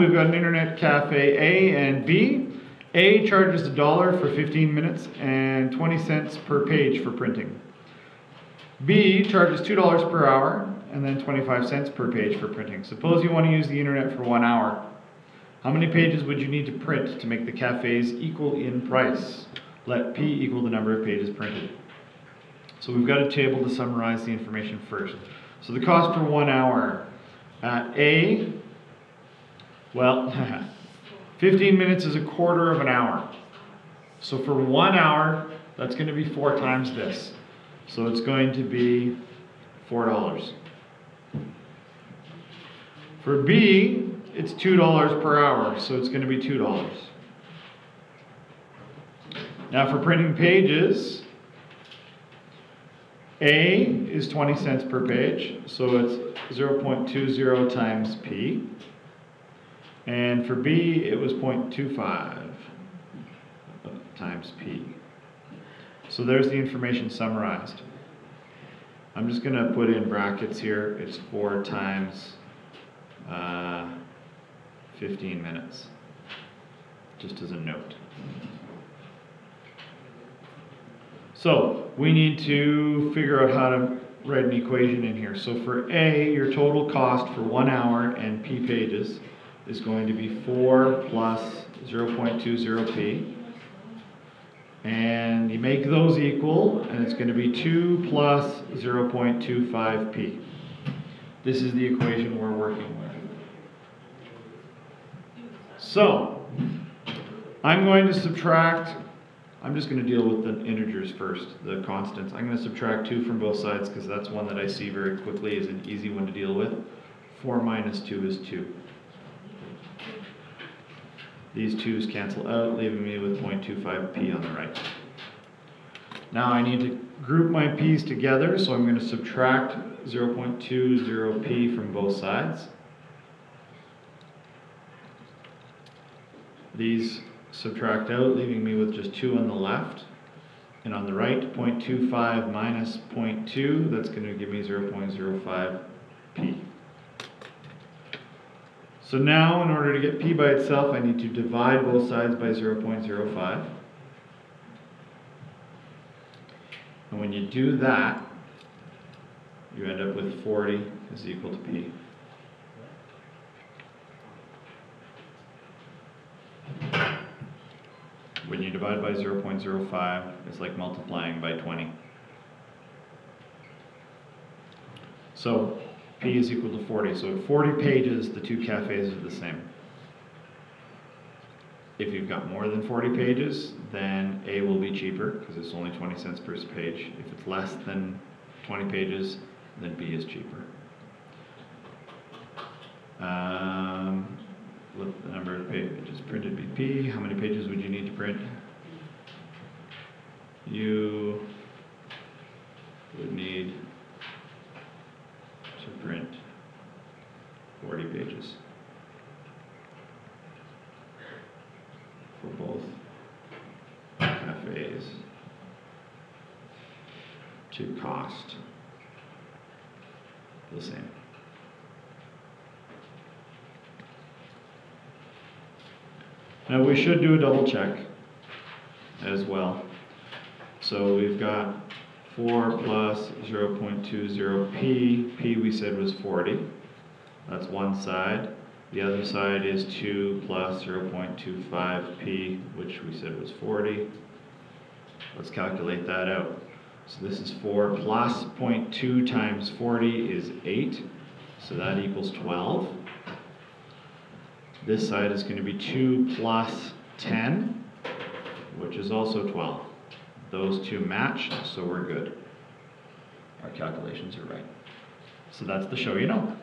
we've got an internet cafe A and B. A charges a dollar for 15 minutes and 20 cents per page for printing. B charges $2 per hour and then 25 cents per page for printing. Suppose you want to use the internet for one hour. How many pages would you need to print to make the cafes equal in price? Let P equal the number of pages printed. So we've got a table to summarize the information first. So the cost per one hour at A, well, 15 minutes is a quarter of an hour. So for one hour, that's going to be four times this. So it's going to be $4. For B, it's $2 per hour, so it's going to be $2. Now for printing pages, A is 20 cents per page, so it's 0.20 times P. And for B, it was 0.25 times P. So there's the information summarized. I'm just going to put in brackets here. It's 4 times uh, 15 minutes, just as a note. So we need to figure out how to write an equation in here. So for A, your total cost for one hour and P pages is going to be 4 plus 0.20p. And you make those equal, and it's going to be 2 plus 0.25p. This is the equation we're working with. So, I'm going to subtract, I'm just going to deal with the integers first, the constants. I'm going to subtract 2 from both sides because that's one that I see very quickly is an easy one to deal with. 4 minus 2 is 2. These 2's cancel out, leaving me with 0.25p on the right. Now I need to group my p's together, so I'm going to subtract 0.20p from both sides. These subtract out, leaving me with just 2 on the left. And on the right, 0.25 minus 0.2, that's going to give me 0.05p. So now, in order to get p by itself, I need to divide both sides by 0.05. And when you do that, you end up with 40 is equal to p. When you divide by 0.05, it's like multiplying by 20. So P is equal to 40. So at 40 pages, the two cafes are the same. If you've got more than 40 pages, then A will be cheaper because it's only 20 cents per page. If it's less than 20 pages, then B is cheaper. Um, let the number of pages printed be P. How many pages would you need to print? You would need to print 40 pages for both cafes to cost the same. Now we should do a double check as well. So we've got 4 plus 0.20p, p we said was 40. That's one side. The other side is 2 plus 0.25p, which we said was 40. Let's calculate that out. So this is 4 plus 0.2 times 40 is 8, so that equals 12. This side is going to be 2 plus 10, which is also 12. Those two match, so we're good. Our calculations are right. So that's the show you know.